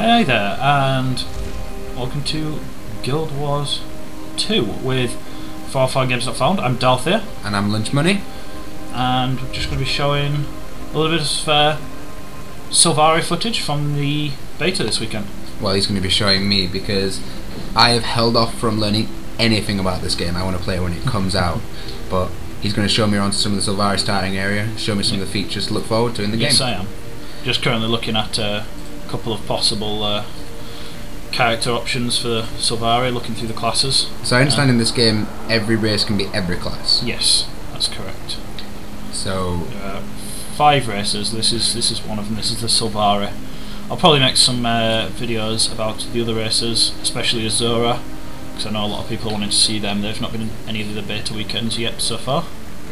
Hey there, and welcome to Guild Wars 2 with 4Games.found. I'm Dalthir, And I'm Lunch Money. and we're just going to be showing a little bit of uh, Sylvari footage from the beta this weekend. Well, he's going to be showing me because I have held off from learning anything about this game. I want to play it when it comes out. But he's going to show me around some of the Sylvari starting area, show me some of the features to look forward to in the yes, game. I am. Just currently looking at uh, couple of possible uh, character options for Sylvari, looking through the classes. So I understand in this game, every race can be every class. Yes, that's correct. So, are five races. This is this is one of them. This is the Sylvari. I'll probably make some uh, videos about the other races, especially Asura, because I know a lot of people wanting to see them. They've not been in any of the beta weekends yet so far.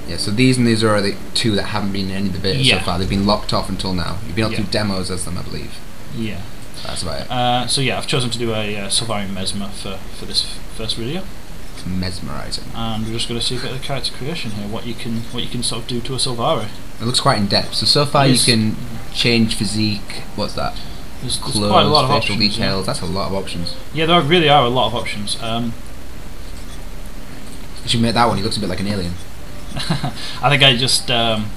yeah, so these and these are the two that haven't been in any of the beta Yeah. so far. They've been locked off until now. You've been able to do demos as them, I believe. Yeah. That's about it. Uh, so yeah, I've chosen to do a uh, Mesmer for for this f- first video, It's mesmerizing. and we're just going to see a bit of character creation here. What you can what you can sort of do to a Sylvari. It looks quite in depth. So, so far you can change physique. What's that? There's, there's Clothes, quite a lot of options. yeah. details. That's a lot of options. Yeah, there really are a lot of options. Um, You should make that one. He looks a bit like an alien. I think I just um,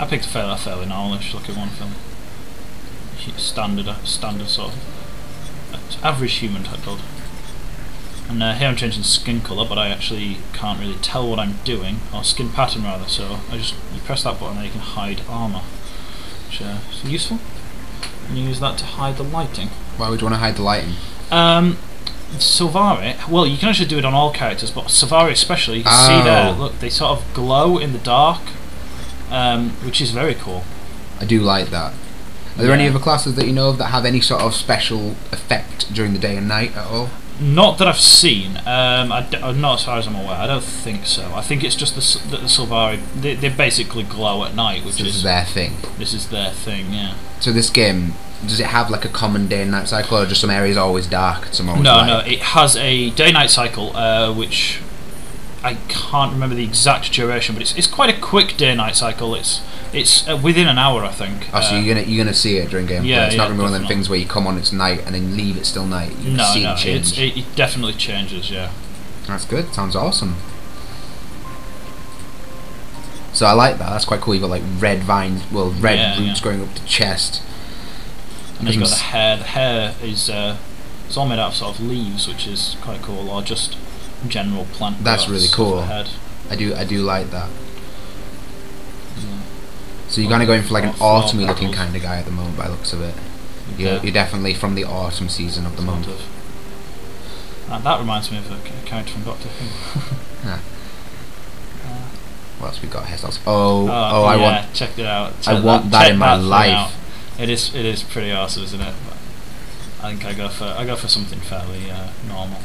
I picked a fairly fairly normal-ish looking one film. Standard, uh, standard sort of uh, average human type build. And uh, here I'm changing skin colour, but I actually can't really tell what I'm doing, or skin pattern rather. So I just you press that button, and you can hide armour, which uh, is useful. And you use that to hide the lighting. Why would you want to hide the lighting? Um, Sylvari, well, you can actually do it on all characters, but Sylvari especially, you can see there, Oh. look, they sort of glow in the dark, um, which is very cool. I do like that. Are there any other classes that you know of that have any sort of special effect during the day and night at all? Not that I've seen, um, I d- not as far as I'm aware, I don't think so. I think it's just the, that the Sylvari, they, they basically glow at night, which So is, is their thing. this is their thing, yeah. So this game, does it have like a common day and night cycle, or just some areas always dark, at some always No, light? no, it has a day-night cycle, uh, which I can't remember the exact duration, but it's, it's quite a quick day-night cycle. It's it's uh, within an hour, I think. Oh, so you're gonna you're gonna see it during gameplay. yeah, it's yeah, not gonna be one of them things where you come on it's night and then leave it still night. You no, see no, it it, it definitely changes. Yeah. That's good. Sounds awesome. So I like that. That's quite cool. You've got like red vines, well, red Yeah, roots yeah. going up the chest. And then you've got the hair. The hair is uh, it's all made out of sort of leaves, which is quite cool, or just general plant. That's really cool. Head. I do I do like that. So you're kind of going for like an autumny looking kind of guy at the moment, by the looks of it. You're, Yeah, you're definitely from the autumn season of the sort month. of. Uh, that reminds me of a character from Doctor Who. Huh. Uh, What else we got? Hairstyles. Oh, Oh, oh, I yeah, want. check it out. I want that check in my thing life. It is it is pretty awesome, isn't it? I think I go for I go for something fairly uh, normal.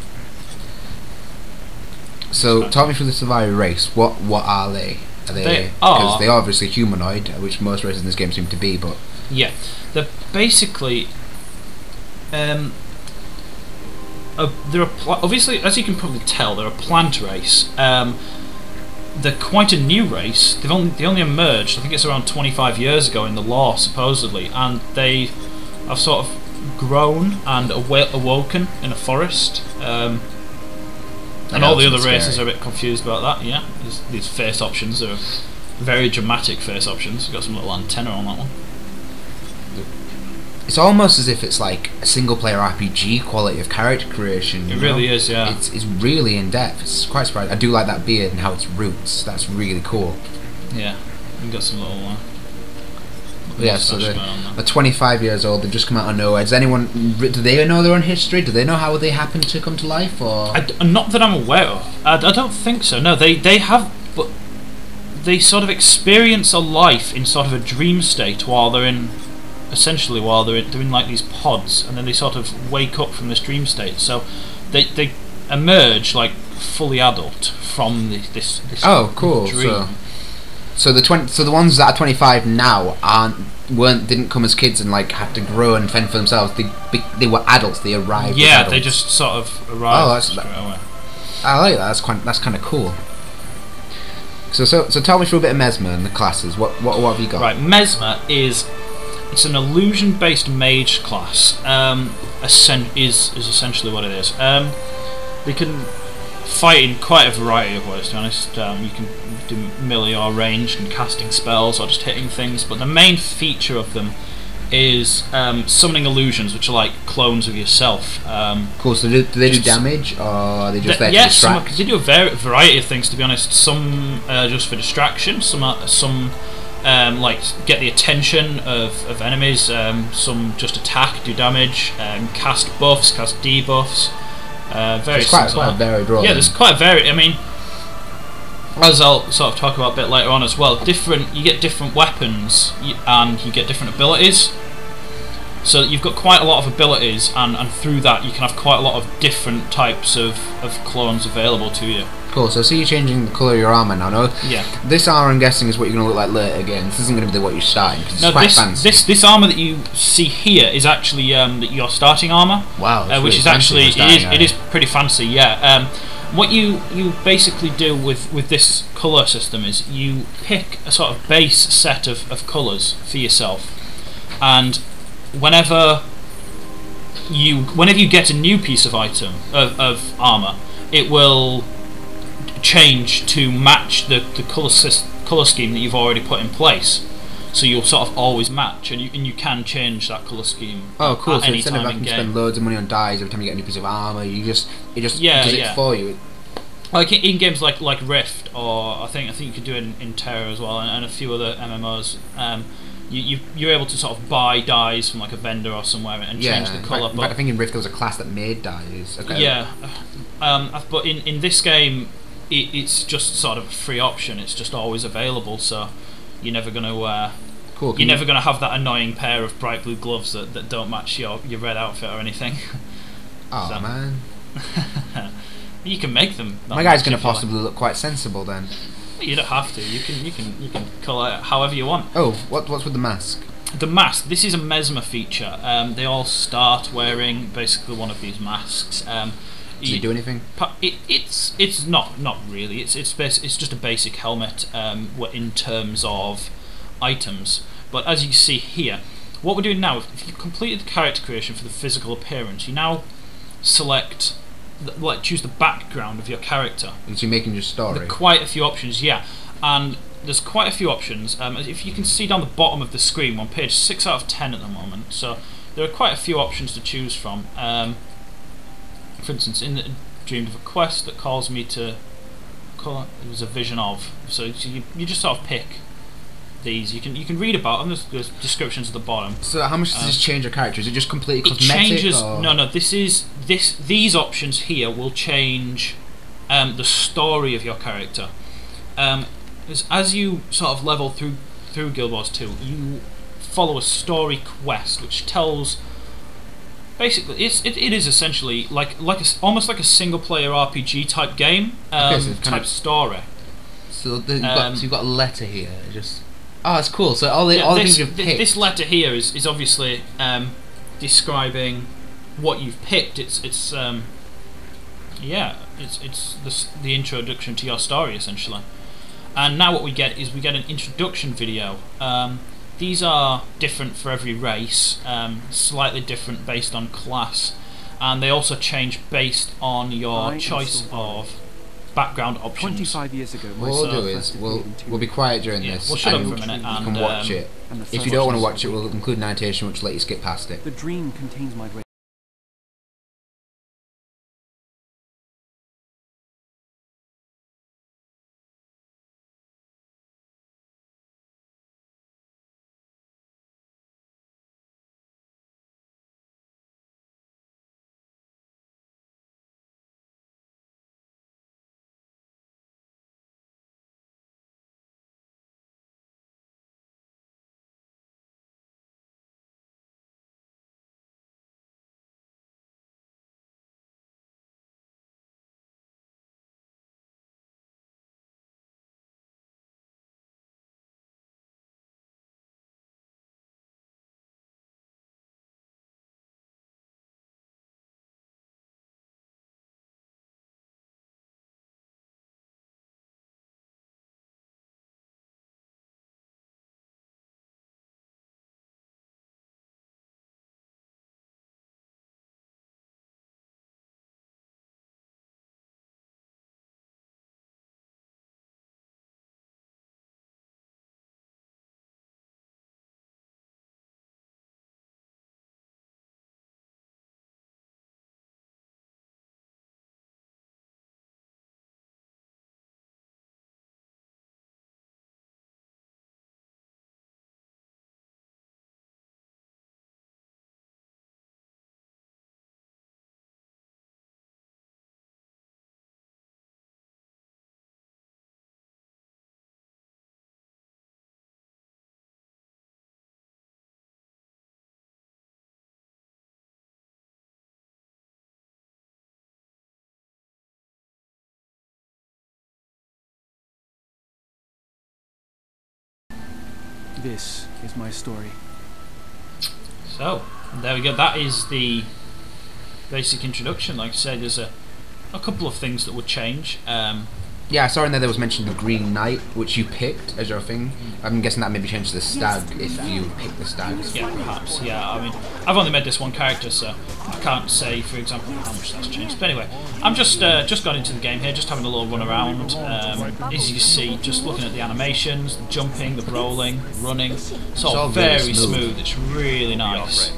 So talk me through the Sylvari race. What what are they? Are they? They Because are- they are obviously humanoid, which most races in this game seem to be. But Yeah, they're basically um, a, they're a pl- obviously as you can probably tell they're a plant race. Um, they're quite a new race. They've only they only emerged. I think it's around 25 years ago in the lore supposedly, and they have sort of grown and awoken in a forest. Um, and all the other races are a bit confused about that. Yeah, These- these face options are very dramatic face options. You've got some little antenna on that one. it's almost as if it's like a single player RPG quality of character creation. It really know? is, yeah. It's it's really in depth. It's quite surprising. I do like that beard and how it's roots. That's really cool. Yeah, we've got some little. Uh, little Yeah, so mustache the- going on there. They're 25 years old. They've just come out of nowhere. Does anyone? Do they know their own history? Do they know how they happened to come to life? Or I d- not that I'm aware of. I, I don't think so. No, they they have, but they sort of experience a life in sort of a dream state while they're in, essentially while they're in, they're in like these pods, and then they sort of wake up from this dream state. So they they emerge like fully adult from the, this this Oh, cool. dream. So, so the 20, so the ones that are 25 now aren't weren't didn't come as kids and like had to grow and fend for themselves. They they were adults. They arrived. yeah, they just sort of arrived. Oh, that's- away. I like that. That's quite. That's kind of cool. So, so, so tell me through a bit of Mesmer and the classes. What, what, what have you got? Right, Mesmer is it's an illusion-based mage class. Um, is is essentially what it is. Um, they can fight in quite a variety of ways. To be honest, um, you can do melee or ranged and casting spells or just hitting things. But the main feature of them is um, summoning illusions, which are like clones of yourself. Um, Cool. So do, do they do damage, or are they just Th- there yeah, some distract? they do a var- variety of things. To be honest, some uh, just for distraction, some are, some um, like get the attention of, of enemies. Um, some just attack, do damage, um, cast buffs, cast debuffs. Uh, various it's quite, quite a varied role. Yeah, there's quite a very. I mean, as I'll sort of talk about a bit later on as well. Different, you get different weapons and you get different abilities. So you've got quite a lot of abilities, and, and through that you can have quite a lot of different types of, of clones available to you. Cool. So, see you changing the colour of your armour now. No, Yeah. this armour, I'm guessing, is what you're going to look like later again. This isn't going to be what you're starting because it's No, quite this, fancy. this this armor that you see here is actually um, your starting armor. wow, uh, which really is actually it is, it is pretty fancy. Yeah. Um, what you you basically do with with this color system is you pick a sort of base set of, of colors for yourself, and whenever you whenever you get a new piece of item of, of armor, it will change to match the the color sys- color scheme that you've already put in place. So you'll sort of always match, and you and you can change that color scheme. Oh, cool! At So any instead of time in having to spend loads of money on dyes every time you get a new piece of armor, you just it just Yeah, does yeah. it for you. like in, in games like like Rift or I think I think you could do it in, in TERA as well and, and a few other MMOs. Um, you, you you're able to sort of buy dyes from like a vendor or somewhere and yeah. change the fact, But I think in Rift there was a class that made dyes. Okay. yeah, um, but in in this game, it, it's just sort of a free option. It's just always available. So you're never gonna uh, Cool. you're you- never gonna have that annoying pair of bright blue gloves that, that don't match your your red outfit or anything. Oh so- man, you can make them. my guy's gonna if you like. possibly look quite sensible then. You don't have to. You can you can you can colour it however you want. Oh, what what's with the mask? The mask. This is a mesmer feature. Um, they all start wearing basically one of these masks. Um, Does you- he do anything? it, it's it's not not really. It's it's bas- it's just a basic helmet. Um, in terms of items, but as you see here, what we're doing now, if you completed the character creation for the physical appearance, you now select, like choose the background of your character. So you're making your story? There are quite a few options, yeah. And there's quite a few options. Um, if you can see down the bottom of the screen, on page 6 out of 10 at the moment. So there are quite a few options to choose from. Um, for instance, in the Dreamed of a Quest that calls me to. Call, it was a vision of. So you, you just sort of pick these. You can you can read about them. There's, there's descriptions at the bottom. So how much does Um, this change your character? Is it just completely It cosmetic? changes. or- No, no. This is this. These options here will change um, the story of your character. Um, as, as you sort of level through through Guild Wars 2, you follow a story quest which tells. Basically, it's, it, it is essentially like like a almost like a single player RPG type game um, Okay, so kind type of- story. So the, you've, Um, got, so you've got a letter here. Just oh, it's cool. So all the Yeah, all the this, things you've picked. this letter here is, is obviously um, describing what you've picked. It's it's um, yeah, it's it's the, the introduction to your story essentially. And now what we get is we get an introduction video. These are different for every race, um, slightly different based on class, and they also change based on your I choice of background options. 25 years ago, what we'll son do is we'll we'll be quiet during Yeah, this. we'll shut up and for a minute You can and, watch um, it. and If you don't want to watch it, we'll include an annotation which will let you skip past it. The dream contains my This is my story. So, there we go. That is the basic introduction. Like I said, there's a, a couple of things that would change. Um, Yeah, I saw in there there was mentioned the Green Knight, which you picked as your thing. I'm guessing that maybe changed to the Stag if you pick the Stag. yeah, perhaps. Yeah, I mean, I've only made this one character, so I can't say, for example, how much that's changed. But anyway, I'm just uh, just got into the game here, just having a little run around. Um, as you can see, just looking at the animations, the jumping, the rolling, running. It's all, all very smooth. smooth. It's really nice.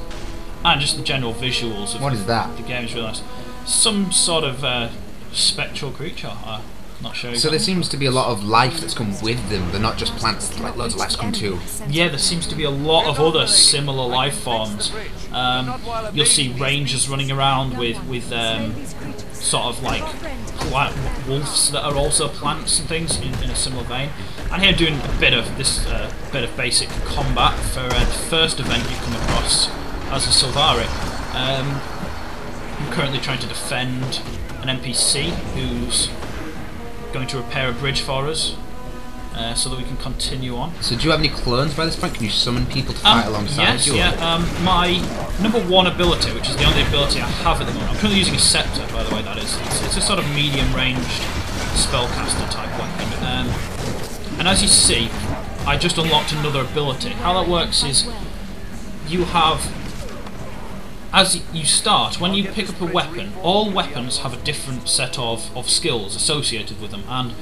And just the general visuals of What is that? the game is really nice. Some sort of uh, spectral creature. Uh, not sure. So there seems to be a lot of life that's come with them. They're not just plants, like loads of life's come too. Yeah, there seems to be a lot of other similar life forms. Um, you'll see rangers running around with with um, sort of like wolves that are also plants and things in, in a similar vein. And here doing a bit of this uh, bit of basic combat for uh, the first event you come across as a Sylvari. Um, I'm currently trying to defend an NPC who's going to repair a bridge for us. Uh, so that we can continue on. So do you have any clones by this point? Can you summon people to fight Um, alongside yes, you? or- yeah. Um, my number one ability, which is the only ability I have at the moment, I'm currently using a scepter, by the way. That is, it's, it's a sort of medium-ranged spellcaster type weapon. Um, and as you see, I just unlocked another ability. How that works is you have, as you start, when you pick up a weapon, all weapons have a different set of, of skills associated with them, and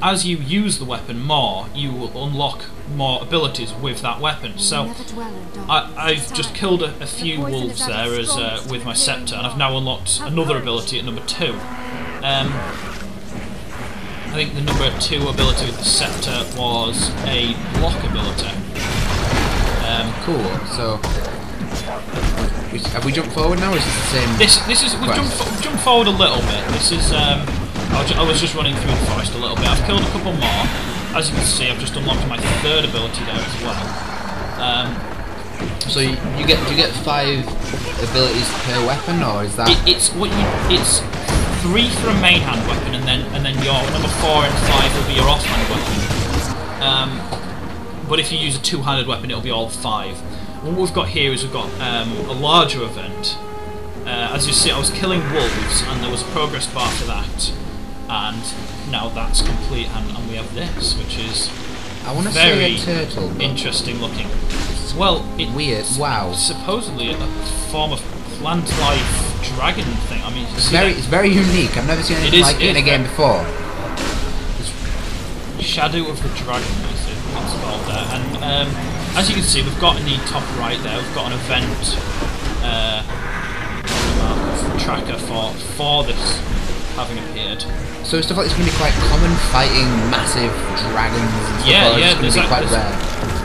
as you use the weapon more, you will unlock more abilities with that weapon. So I, I've just killed a, a few wolves there as uh, with my scepter, and I've now unlocked another ability at number two. Um, I think the number two ability with the scepter was a block ability. Um, Cool. So is- have we jumped forward now? Or is this the same? This this is we've jumped, fo- jumped forward a little bit. This is um, I was, I was just running through the forest a little bit. I've killed a couple more. As you can see, I've just unlocked my third ability there as well. Um, So you, you get do you get five abilities per weapon, or is that? it, it's what you it's three for a main hand weapon, and then and then your number four and five will be your offhand weapon. Um, but if you use a two-handed weapon, it'll be all five. What we've got here is we've got um, a larger event. Uh, as you see, I was killing wolves, and there was a progress bar for that, and now that's complete, and, and we have this, which is I want to very say a turtle. interesting looking. Well, it, Weird. Wow. supposedly a form of plant life dragon thing. I mean, It's very that it's very unique. I've never seen anything is- like it in it a game before. Shadow of the Dragon is it- it's called there. And um, as you can see, we've got in the top right there, we've got an event uh, tracker for for this having appeared. So stuff like this can be quite common, fighting massive dragons. And Yeah, yeah, It's going to be quite rare.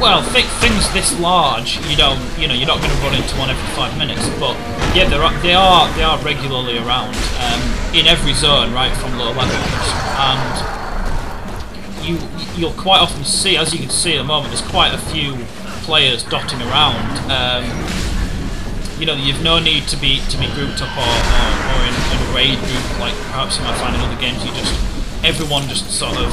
Well, th- things this large, you don't, you know, you're not going to run into one every five minutes. But yeah, there are, they are, they are regularly around um, in every zone, right from low levels, and you, you'll quite often see, as you can see at the moment, there's quite a few players dotting around. Um, you know, you've no need to be to be grouped up or, or, or in, in a raid group like perhaps you might find in other games. You just everyone just sort of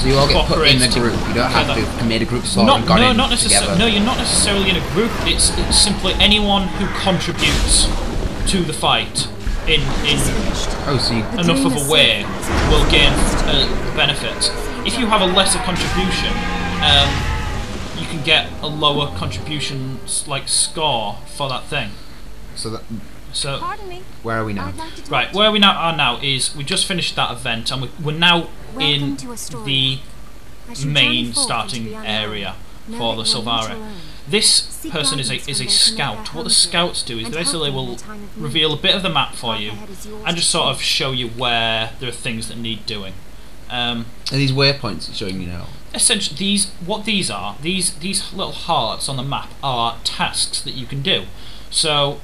So you all get put in a cooperates group. You don't have to together. have made a group sort not, and gone no, in not necessarily. together. No, you're not necessarily in a group. It's, it's simply anyone who contributes to the fight in in Oh, so enough of a way will gain uh, benefit. If you have a lesser contribution, um, you can get a lower contribution like score for that thing. so that, So Pardon me. where are we now? Like right, where we now are now is we just finished that event and we, we're now Welcome in the As you journey main starting the area know for the you are not Silvari. alone. This person is a is a those who know scout. What the scouts do is and they basically help them in will a time of need. reveal a bit of the map for you ahead is yours and just sort of show you where there are things that need doing. Um, Are these waypoints showing you now? essentially, these what these are these these little hearts on the map are tasks that you can do. So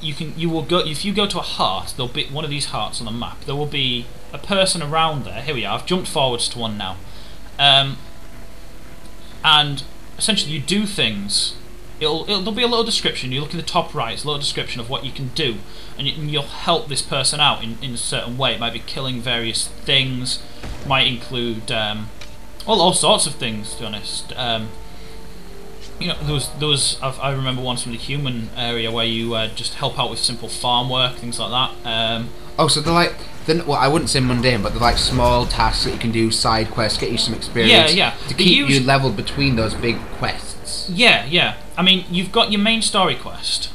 you can you will go if you go to a heart, there'll be one of these hearts on the map. There will be a person around there. Here we are. I've jumped forwards to one now, um, and essentially you do things. It'll, it'll there'll be a little description. You look in the top right. It's a little description of what you can do, and, you, and you'll help this person out in, in a certain way. It might be killing various things. Might include um, Well, all sorts of things, to be honest. Um, you know, there was there was I've, I remember once from the human area where you uh, just help out with simple farm work, things like that. Um, Oh, so they're like, they're, well, I wouldn't say mundane, but they're like small tasks that you can do, side quests, get you some experience. Yeah, yeah. To keep you leveled between those big quests. Yeah, yeah. I mean, you've got your main story quest,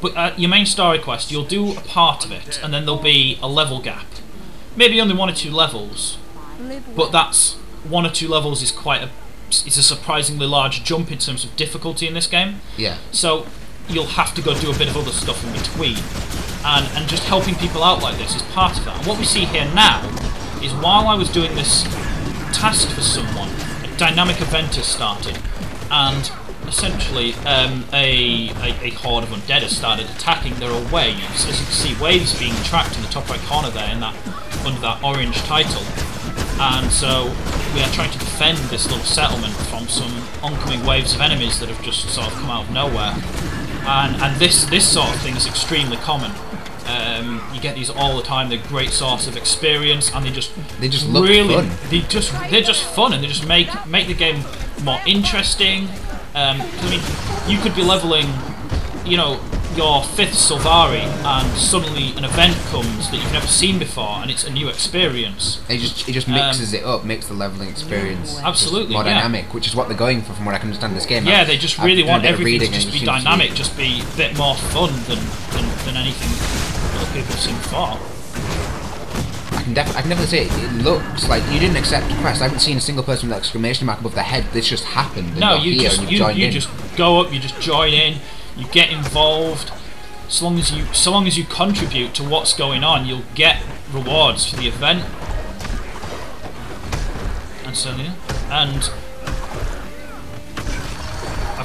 but at your main story quest, you'll do a part of it, and then there'll be a level gap. Maybe only one or two levels, but that's one or two levels is quite a it's a surprisingly large jump in terms of difficulty in this game. Yeah. So you'll have to go do a bit of other stuff in between. And, and just helping people out like this is part of that. And what we see here now is while I was doing this task for someone, a dynamic event has started. And essentially, um, a, a, a horde of undead has started attacking. There are waves. As you can see, waves being tracked in the top right corner there in that under that orange title. And so we are trying to defend this little settlement from some oncoming waves of enemies that have just sort of come out of nowhere. And and this this sort of thing is extremely common. Um, you get these all the time. They're great source of experience, and they just They just look really fun. they just they're just fun, and they just make make the game more interesting. Um, I mean, you could be leveling, you know, your fifth Sylvari, and suddenly an event comes that you've never seen before, and it's a new experience. It just it just mixes it up, makes the leveling experience Um, Absolutely, more yeah. dynamic, which is what they're going for, from what I can understand this game. Yeah, I've- they just really want everything to just be dynamic, just be a bit more fun than than, than anything other people have seen before. I can def- I can definitely say it, it looks like you didn't accept a quest. I haven't seen a single person with an exclamation mark above their head. This just happened. No, here just you, you just go up, you just join in, you get involved. So long as you so long as you contribute to what's going on, you'll get rewards for the event. And so yeah, and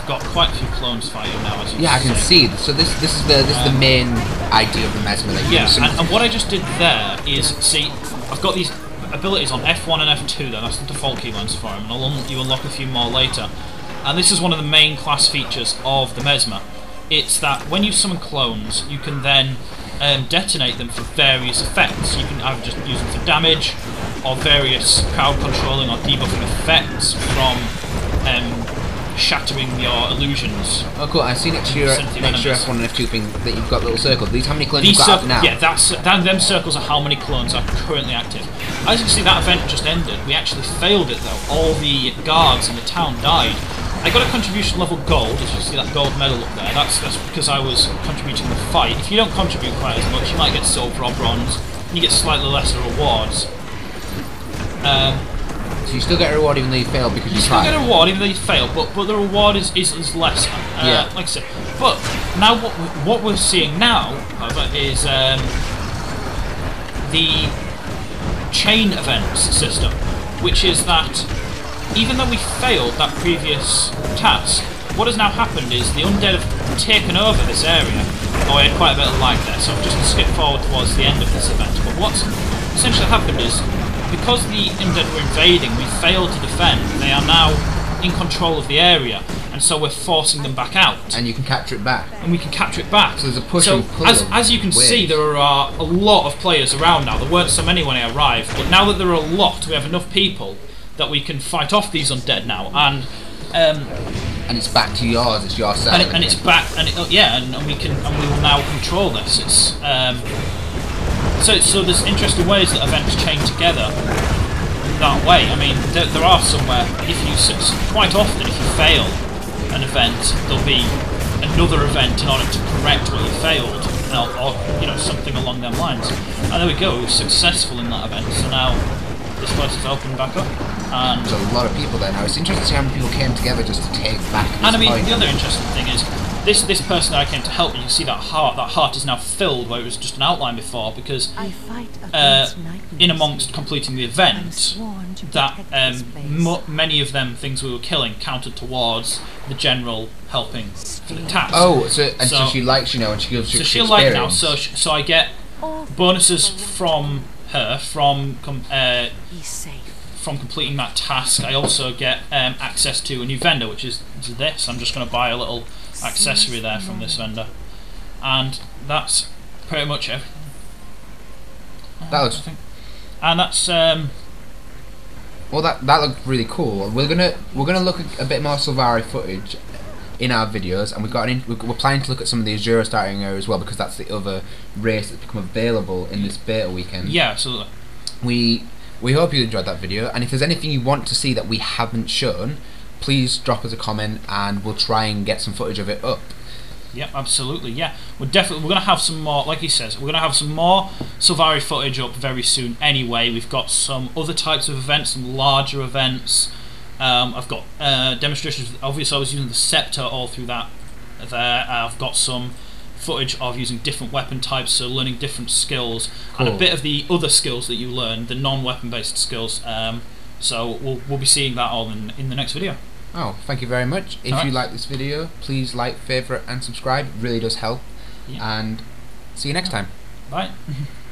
I've got quite a few clones fighting now. As you Yeah, I can see. see. So this this is the this is the main idea of the mesmer that you Yeah, use and, and what I just did there is see, I've got these abilities on F1 and F2. Then that's the default keybinds for them, and I'll un- you unlock a few more later. And this is one of the main class features of the Mesmer. It's that when you summon clones, you can then um, detonate them for various effects. You can either just use them for damage, or various crowd controlling or debuffing effects from um, shattering your illusions. Oh, cool. I see next your next your. F1 and F2 thing that you've got little circles. These how many clones These you've got now? Yeah, that's that, them circles are how many clones are currently active. As you can see, that event just ended. We actually failed it though. All the guards in the town died. I got a contribution level gold, as you see that gold medal up there. That's that's because I was contributing the fight. If you don't contribute quite as much, you might get silver or bronze. And you get slightly lesser rewards. Um, you still get a reward even though you fail because you, you still tried. get a reward even though you fail, but but the reward is is, is less. Uh, Yeah. Like I said, but now what what we're seeing now, however, is um, the chain events system, which is that even though we failed that previous task, what has now happened is the undead have taken over this area. Oh, I had quite a bit of lag there, so I've just skipped forward towards the end of this event. But what's essentially happened is because the undead were invading, we failed to defend. They are now in control of the area, and so we're forcing them back out and you can capture it back. and we can capture it back. So there's a push So and pull as, as you can see, there are a lot of players around now. There weren't so many when I arrived, but now that there are a lot, we have enough people that we can fight off these undead now, and um, And it's back to yours. It's your side. and, it, and it's back, and it, yeah, and, and we can and we will now control this. It's um, so so there's interesting ways that events chain together that way. I mean, there, there are somewhere if you quite often if you fail an event, there'll be another event in order to correct what you failed, or, or you know something along them lines. And there we go, successful in that event. So now this place is open back up, and There's a lot of people there now. It's interesting to see how many people came together just to take back. And I mean, point. the other interesting thing is this this person that I came to help. You can see that heart. That heart is now filled where it was just an outline before because I fight uh, in amongst completing the event, that um, mo- many of them things we were killing counted towards the general helping for the task. Oh, so and so, So- she likes you know, and she gives you so she'll like now. So sh- so I get bonuses from her from com- uh, be safe. from completing that task, I also get um, access to a new vendor, which is is this. I'm just going to buy a little accessory there from this vendor, and that's pretty much everything. That was- And that's um, Well, that that looked really cool. We're gonna we're gonna look at a bit more Sylvari footage in our videos, and we've got an in, we're we're planning to look at some of the Asura starting area as well because that's the other race that's become available in this beta weekend. Yeah, absolutely. We we hope you enjoyed that video, and if there's anything you want to see that we haven't shown, please drop us a comment, and we'll try and get some footage of it up. Yep, absolutely. Yeah, we're definitely we're gonna have some more. Like he says, we're gonna have some more Sylvari footage up very soon. Anyway, we've got some other types of events, some larger events. Um, I've got uh, demonstrations. Obviously, I was using the scepter all through that. There, I've got some footage of using different weapon types, so learning different skills, and a bit of the other skills that you learn, the non-weapon based skills. Um, so we'll we'll be seeing that all in in the next video. Oh, thank you very much. If Alright. you like this video, please like, favorite, and subscribe. It really does help. Yeah. And see you next time. Bye.